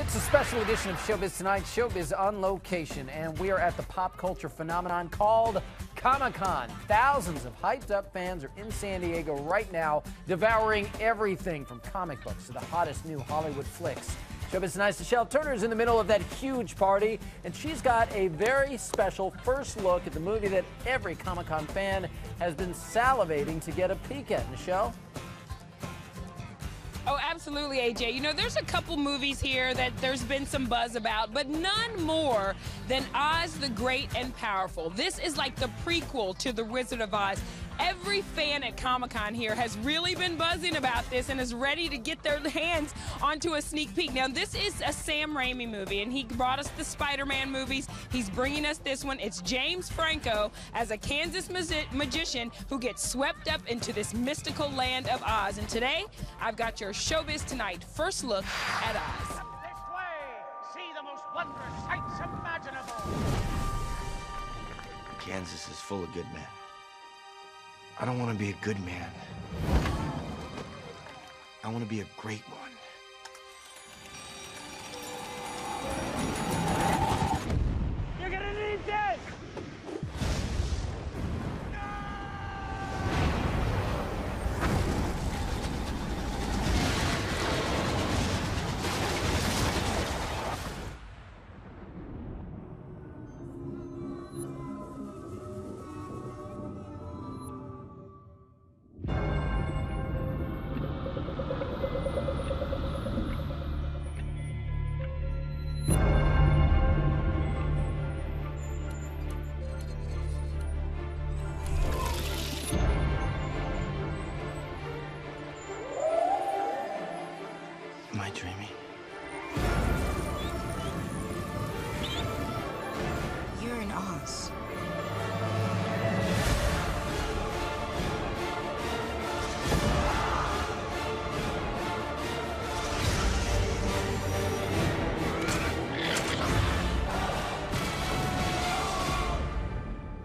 It's a special edition of Showbiz Tonight, Showbiz on location, and we are at the pop culture phenomenon called Comic Con. Thousands of hyped up fans are in San Diego right now, devouring everything from comic books to the hottest new Hollywood flicks. Showbiz Tonight's Nischelle Turner is in the middle of that huge party, and she's got a very special first look at the movie that every Comic Con fan has been salivating to get a peek at. Nischelle? Absolutely, AJ. You know, there's a couple movies here that there's been some buzz about, but none more than Oz the Great and Powerful. This is like the prequel to The Wizard of Oz. Every fan at Comic Con here has really been buzzing about this and is ready to get their hands onto a sneak peek. Now, this is a Sam Raimi movie, and he brought us the Spider Man movies. He's bringing us this one. It's James Franco as a Kansas magician who gets swept up into this mystical land of Oz. And today, I've got your Showbiz Tonight first look at Oz. This way! See the most wondrous sights imaginable! Kansas is full of good men. I don't want to be a good man. I want to be a great one. I dreaming? You're in Oz.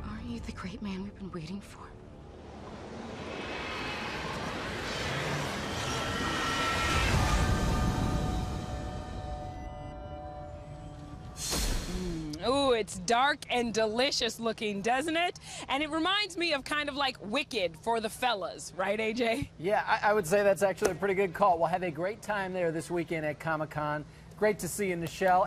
Aren't you the great man we've been waiting for? It's dark and delicious looking, doesn't it? And it reminds me of kind of like Wicked for the fellas, right, AJ? Yeah, I, I would say that's actually a pretty good call. We'll have a great time there this weekend at Comic Con. Great to see you, Nischelle.